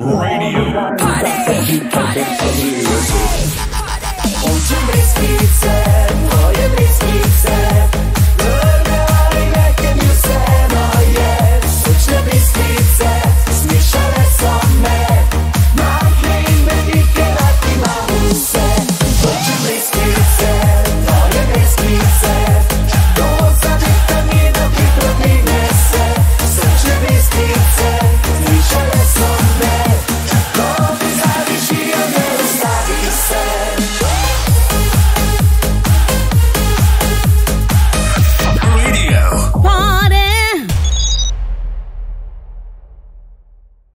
Radio. Party, party.